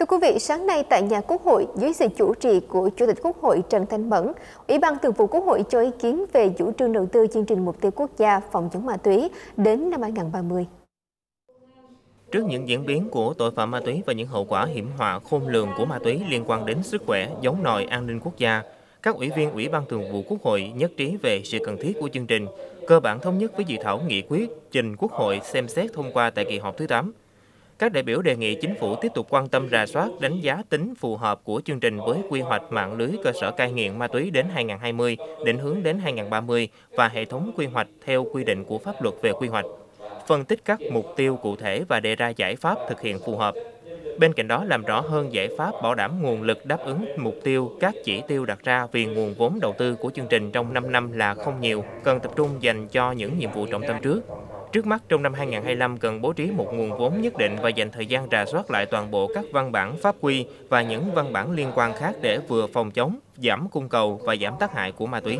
Thưa quý vị, sáng nay tại nhà Quốc hội, dưới sự chủ trì của Chủ tịch Quốc hội Trần Thanh Mẫn, Ủy ban Thường vụ Quốc hội cho ý kiến về chủ trương đầu tư chương trình mục tiêu quốc gia phòng chống ma túy đến năm 2030. Trước những diễn biến của tội phạm ma túy và những hậu quả hiểm họa khôn lường của ma túy liên quan đến sức khỏe, giống nòi an ninh quốc gia, các ủy viên Ủy ban Thường vụ Quốc hội nhất trí về sự cần thiết của chương trình, cơ bản thống nhất với dự thảo nghị quyết trình Quốc hội xem xét thông qua tại kỳ họp thứ 8. Các đại biểu đề nghị chính phủ tiếp tục quan tâm rà soát, đánh giá tính phù hợp của chương trình với quy hoạch mạng lưới cơ sở cai nghiện ma túy đến 2020, định hướng đến 2030 và hệ thống quy hoạch theo quy định của pháp luật về quy hoạch. Phân tích các mục tiêu cụ thể và đề ra giải pháp thực hiện phù hợp. Bên cạnh đó làm rõ hơn giải pháp bảo đảm nguồn lực đáp ứng mục tiêu các chỉ tiêu đặt ra vì nguồn vốn đầu tư của chương trình trong 5 năm là không nhiều, cần tập trung dành cho những nhiệm vụ trọng tâm trước. Trước mắt trong năm 2025 cần bố trí một nguồn vốn nhất định và dành thời gian rà soát lại toàn bộ các văn bản pháp quy và những văn bản liên quan khác để vừa phòng chống, giảm cung cầu và giảm tác hại của ma túy.